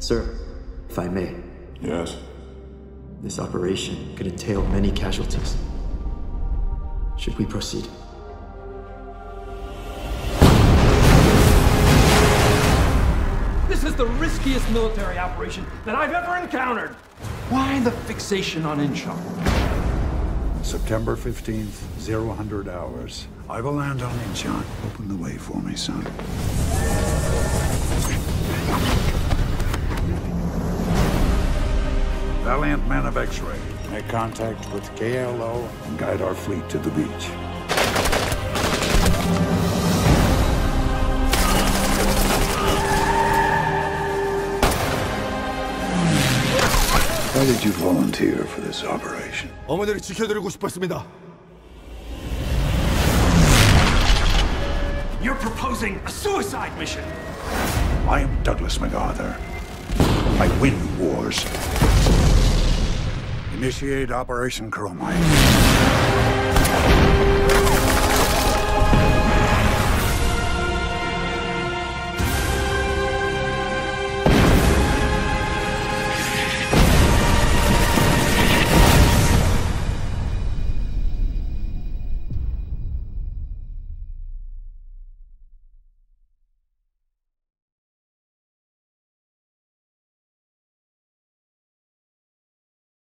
Sir, if I may, Yes. this operation could entail many casualties. Should we proceed? This is the riskiest military operation that I've ever encountered. Why the fixation on Incheon? September 15th, 0100 hours. I will land on Incheon. Open the way for me, son. Valiant men of X-ray, make contact with KLO and guide our fleet to the beach. Why did you volunteer for this operation? 어머니를 지켜드리고 싶었습니다. You're proposing a suicide mission. I am Douglas MacArthur. I win wars. Initiate Operation Chromite.